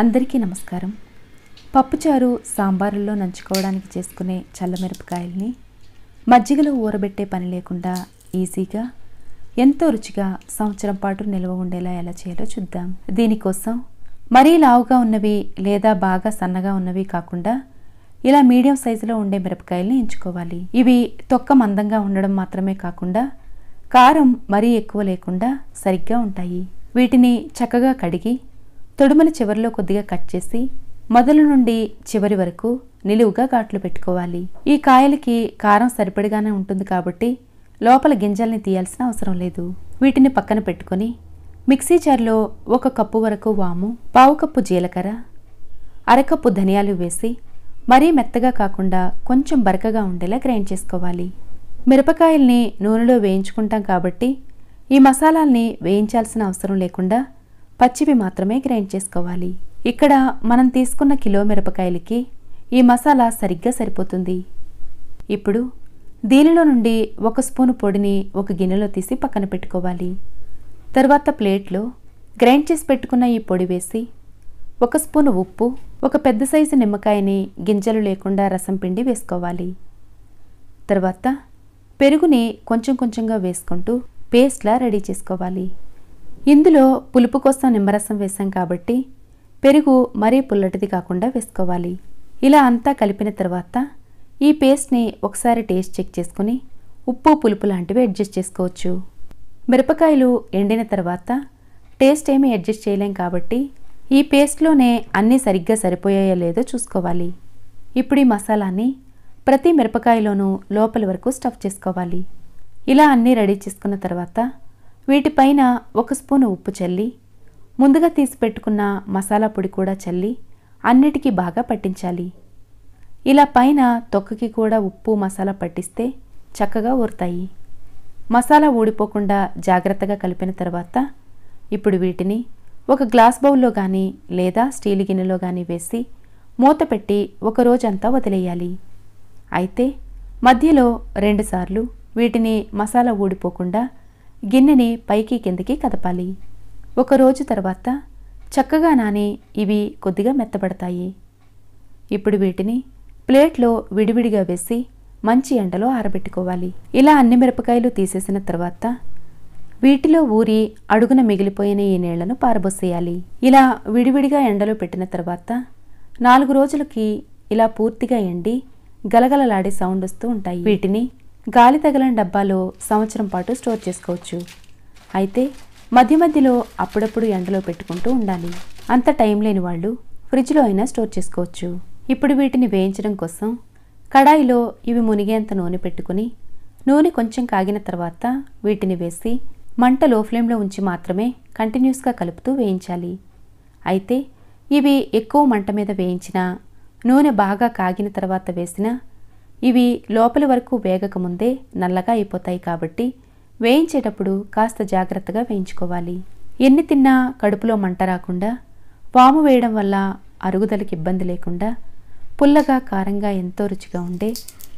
అందరికీ నమస్కారం. పప్పుచారు సాంబారుల్లో నంచుకోవడానికి చేసుకునే చల్లమిరపకాయల్ని మజ్జిగలో ఊరబెట్టే పని లేకుండా ఈజీగా ఎంతో రుచిగా సంవత్సరం పాటు నిల్వ ఉండేలా ఎలా చేయాలో చూద్దాం. దీనికోసం మరీ లావుగా ఉన్నవి లేదా బాగా సన్నగా ఉన్నవి కాకుండా ఇలా మీడియం సైజులో ఉండే మిరపకాయల్ని ఎంచుకోవాలి. ఇవి తొక్క మందంగా ఉండడం మాత్రమే కాకుండా కారం మరీ ఎక్కువ లేకుండా సరిగ్గా ఉంటాయి. వీటిని చక్కగా కడిగి తొడుమల చివరిలో కొద్దిగా కట్ చేసి మొదలు నుండి చివరి వరకు నిలువుగా ఘాట్లు పెట్టుకోవాలి. ఈ కాయలకి కారం సరిపడిగానే ఉంటుంది కాబట్టి లోపల గింజల్ని తీయాల్సిన అవసరం లేదు. వీటిని పక్కన పెట్టుకొని మిక్సీ జార్లో ఒక కప్పు వరకు వాము పావు కప్పు జీలకర్ర అరకప్పు ధనియాలు వేసి మరీ మెత్తగా కాకుండా కొంచెం బరకగా ఉండేలా గ్రైండ్ చేసుకోవాలి. మిరపకాయల్ని నూనెలో వేయించుకుంటాం కాబట్టి ఈ మసాలాల్ని వేయించాల్సిన అవసరం లేకుండా పచ్చివి మాత్రమే గ్రైండ్ చేసుకోవాలి. ఇక్కడ మనం తీసుకున్న కిలో మిరపకాయలకి ఈ మసాలా సరిగ్గా సరిపోతుంది. ఇప్పుడు దీనిలో నుండి ఒక స్పూను పొడిని ఒక గిన్నెలో తీసి పక్కన పెట్టుకోవాలి. తర్వాత ప్లేట్లో గ్రైండ్ చేసి పెట్టుకున్న ఈ పొడి వేసి ఒక స్పూను ఉప్పు ఒక పెద్ద సైజు నిమ్మకాయని గింజలు లేకుండా రసం పిండి వేసుకోవాలి. తర్వాత పెరుగుని కొంచెం కొంచెంగా వేసుకుంటూ పేస్ట్లా రెడీ చేసుకోవాలి. ఇందులో పులుపు కోసం నిమ్మరసం వేసాం కాబట్టి పెరుగు మరీ పుల్లటిది కాకుండా వేసుకోవాలి. ఇలా అంతా కలిపిన తర్వాత ఈ పేస్ట్ని ఒకసారి టేస్ట్ చెక్ చేసుకుని ఉప్పు పులుపు లాంటివి అడ్జస్ట్ చేసుకోవచ్చు. మిరపకాయలు ఎండిన తర్వాత టేస్ట్ ఏమీ అడ్జస్ట్ చేయలేం కాబట్టి ఈ పేస్ట్లోనే అన్నీ సరిగ్గా సరిపోయాయో లేదో చూసుకోవాలి. ఇప్పుడు ఈ మసాలాని ప్రతి మిరపకాయలోనూ లోపల వరకు స్టఫ్ చేసుకోవాలి. ఇలా అన్నీ రెడీ చేసుకున్న తర్వాత వీటిపైన ఒక స్పూను ఉప్పు చల్లి ముందుగా తీసి పెట్టుకున్న మసాలా పొడి కూడా చల్లి అన్నిటికీ బాగా పట్టించాలి. ఇలా పైన తొక్కకి కూడా ఉప్పు మసాలా పట్టిస్తే చక్కగా ఊరుతాయి. మసాలా ఊడిపోకుండా జాగ్రత్తగా కలిపిన తర్వాత ఇప్పుడు వీటిని ఒక గ్లాస్ బౌల్లో కానీ లేదా స్టీల్ గిన్నెలో కానీ వేసి మూత పెట్టి ఒక రోజంతా వదిలేయాలి. అయితే మధ్యలో రెండుసార్లు వీటిని మసాలా ఊడిపోకుండా గిన్నెని పైకి కిందకి కదపాలి. ఒకరోజు తర్వాత చక్కగా నాని ఇవి కొద్దిగా మెత్తబడతాయి. ఇప్పుడు వీటిని ప్లేట్లో విడివిడిగా వేసి మంచి ఎండలో ఆరబెట్టుకోవాలి. ఇలా అన్ని మిరపకాయలు తీసేసిన తర్వాత వీటిలో ఊరి అడుగున మిగిలిపోయిన ఈ నీళ్ళను పారబోసేయాలి. ఇలా విడివిడిగా ఎండలో పెట్టిన తర్వాత నాలుగు రోజులకి ఇలా పూర్తిగా ఎండి గలగలలాడే సౌండ్ వస్తూ ఉంటాయి. వీటిని గాలి తగలని డబ్బాలో సంవత్సరం పాటు స్టోర్ చేసుకోవచ్చు. అయితే మధ్య మధ్యలో అప్పుడప్పుడు ఎండలో పెట్టుకుంటూ ఉండాలి. అంత టైం లేని వాళ్ళు ఫ్రిడ్జ్లో అయినా స్టోర్ చేసుకోవచ్చు. ఇప్పుడు వీటిని వేయించడం కోసం కడాయిలో ఇవి మునిగేంత నూనె పెట్టుకుని నూనె కొంచెం కాగిన తర్వాత వీటిని వేసి మంట లో ఫ్లేమ్లో ఉంచి మాత్రమే కంటిన్యూస్గా కలుపుతూ వేయించాలి. అయితే ఇవి ఎక్కువ మంట మీద వేయించినా నూనె బాగా కాగిన తర్వాత వేసినా ఇవి లోపలి వరకు వేగకముందే నల్లగా అయిపోతాయి కాబట్టి వేయించేటప్పుడు కాస్త జాగ్రత్తగా వేయించుకోవాలి. ఎన్ని తిన్నా కడుపులో మంట రాకుండా పాము వేయడం వల్ల అరుగుదలకి ఇబ్బంది లేకుండా పుల్లగా కారంగా ఎంతో రుచిగా ఉండే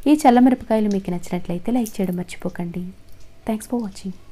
ఈ చల్లమిరపకాయలు మీకు నచ్చినట్లయితే లైక్ చేయడం మర్చిపోకండి. Thanks for watching